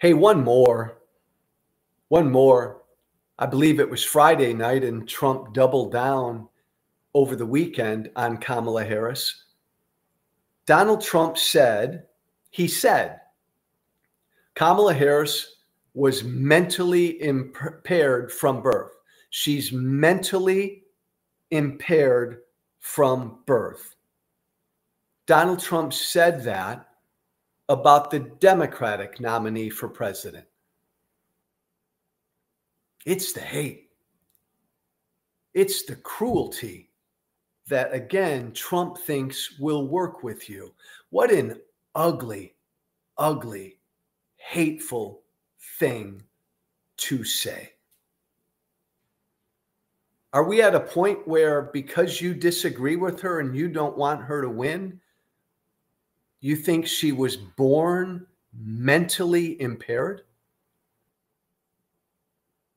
Hey, one more. One more. I believe it was Friday night, and Trump doubled down over the weekend on Kamala Harris. Donald Trump said, he said, Kamala Harris was mentally impaired from birth. She's mentally impaired from birth. Donald Trump said that about the Democratic nominee for president. It's the hate, it's the cruelty that, again, Trump thinks will work with you. What an ugly, ugly, hateful thing to say. Are we at a point where because you disagree with her and you don't want her to win, you think she was born mentally impaired?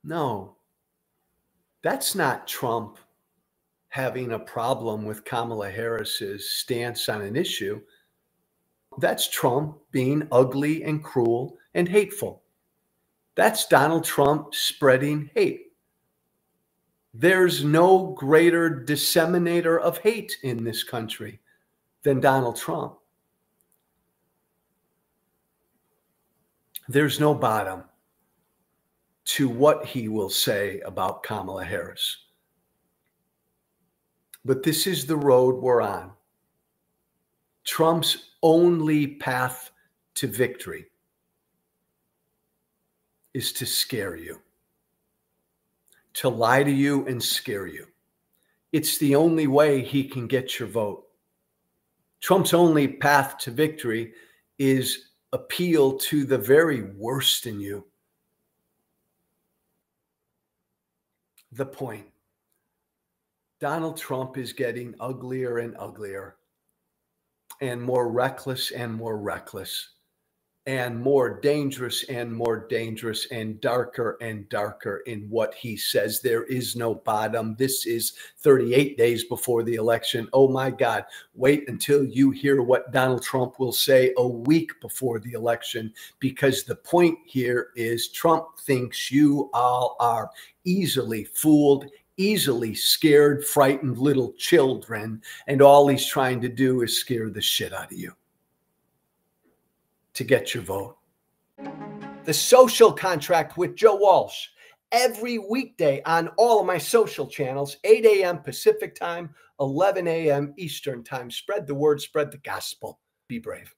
No. That's not Trump having a problem with Kamala Harris's stance on an issue. That's Trump being ugly and cruel and hateful. That's Donald Trump spreading hate. There's no greater disseminator of hate in this country than Donald Trump. There's no bottom to what he will say about Kamala Harris. But this is the road we're on. Trump's only path to victory is to scare you to lie to you and scare you. It's the only way he can get your vote. Trump's only path to victory is appeal to the very worst in you. The point Donald Trump is getting uglier and uglier and more reckless and more reckless and more dangerous and more dangerous and darker and darker in what he says. There is no bottom. This is 38 days before the election. Oh my God. Wait until you hear what Donald Trump will say a week before the election, because the point here is Trump thinks you all are easily fooled. Easily scared, frightened little children, and all he's trying to do is scare the shit out of you to get your vote. The Social Contract with Joe Walsh. Every weekday on all of my social channels, 8 a.m. Pacific time, 11 a.m. Eastern time. Spread the word, spread the gospel. Be brave.